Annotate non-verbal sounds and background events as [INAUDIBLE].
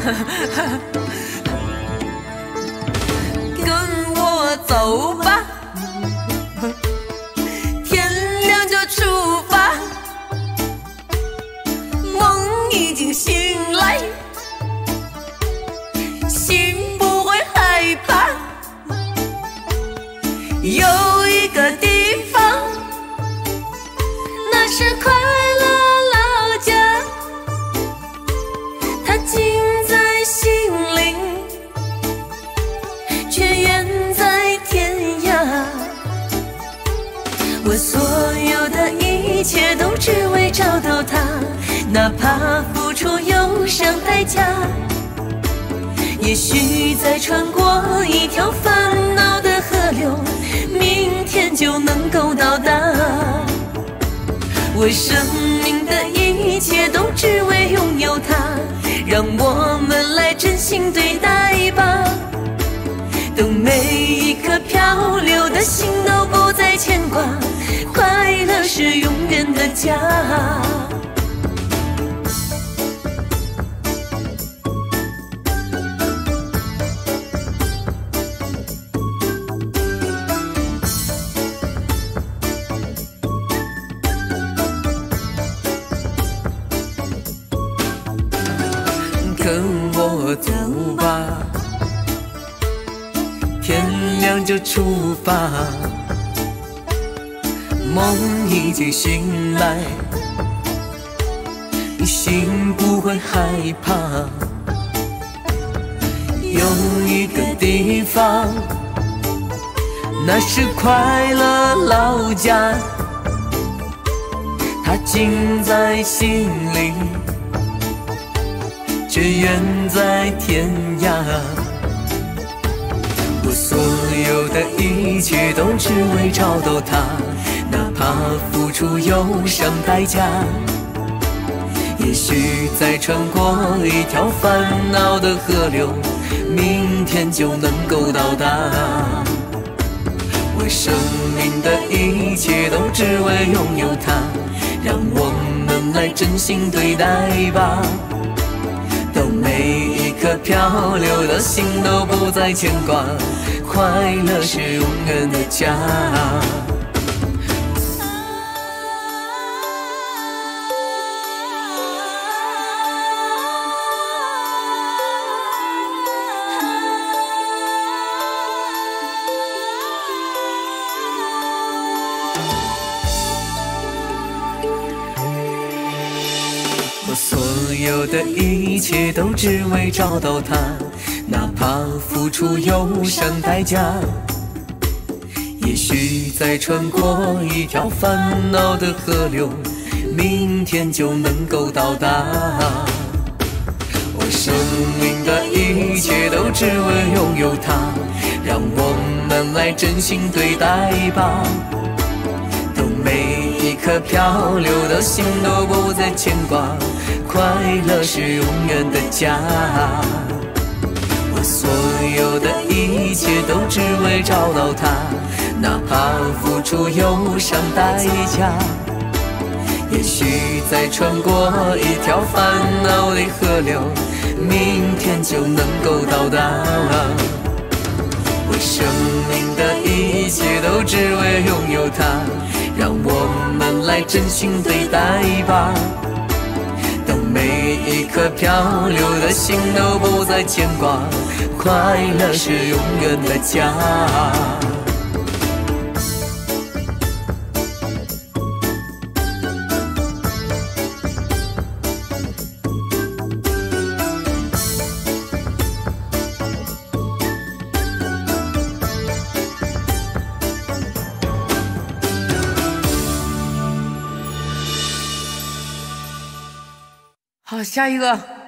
[LAUGHS] 跟我走吧，天亮就出发。梦已经醒来，哪怕付出忧伤代价。也许再穿过一条烦恼的河流，明天就能够到达。我生命的一切都只为拥有它，让我们来真心对待吧。等每一颗漂流的心都不再牵挂，快乐是永远的家。我走吧，天亮就出发。梦已经醒来，你心不会害怕。有一个地方，那是快乐老家，它近在心里。却远在天涯。我所有的一切都只为找到它，哪怕付出忧伤代价。也许再穿过一条烦恼的河流，明天就能够到达。我生命的一切都只为拥有它，让我们来真心对待吧。等每一颗漂流的心都不再牵挂，快乐是永远的家。所有的一切都只为找到它，哪怕付出忧伤代价。也许再穿过一条烦恼的河流，明天就能够到达。我生命的一切都只为拥有它，让我们来真心对待吧。都没一颗漂流的心都不再牵挂，快乐是永远的家。我所有的一切都只为找到它，哪怕付出忧伤代价。也许再穿过一条烦恼的河流，明天就能够到达。我生命的一切都只为拥有它，让我们来真心对待吧。等每一颗漂流的心都不再牵挂，快乐是永远的家。下一个。